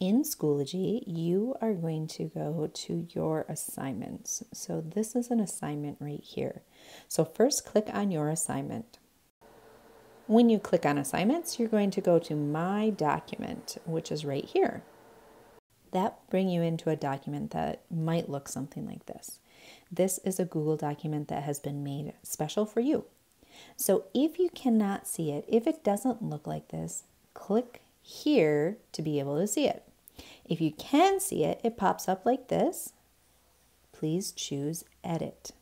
in Schoology, you are going to go to your assignments. So this is an assignment right here. So first click on your assignment. When you click on assignments, you're going to go to my document, which is right here. That bring you into a document that might look something like this. This is a Google document that has been made special for you. So if you cannot see it, if it doesn't look like this, click here to be able to see it. If you can see it, it pops up like this. Please choose Edit.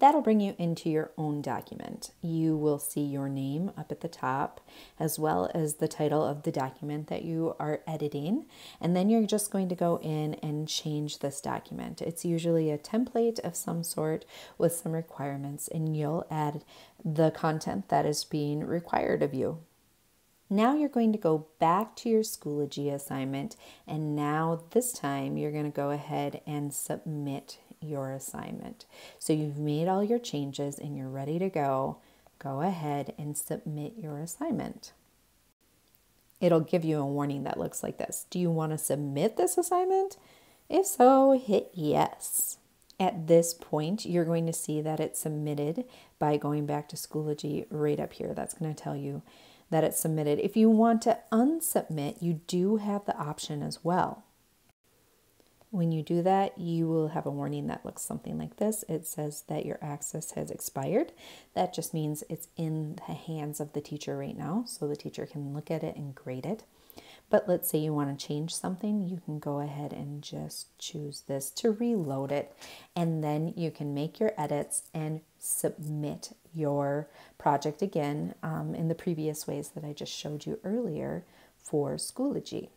That'll bring you into your own document. You will see your name up at the top, as well as the title of the document that you are editing. And then you're just going to go in and change this document. It's usually a template of some sort with some requirements, and you'll add the content that is being required of you. Now you're going to go back to your Schoology assignment, and now this time you're going to go ahead and submit your assignment. So you've made all your changes and you're ready to go. Go ahead and submit your assignment. It'll give you a warning that looks like this. Do you want to submit this assignment? If so, hit yes. At this point, you're going to see that it's submitted by going back to Schoology right up here. That's going to tell you that it's submitted. If you want to unsubmit, you do have the option as well. When you do that, you will have a warning that looks something like this. It says that your access has expired. That just means it's in the hands of the teacher right now, so the teacher can look at it and grade it. But let's say you want to change something, you can go ahead and just choose this to reload it, and then you can make your edits and submit your project again um, in the previous ways that I just showed you earlier for Schoology.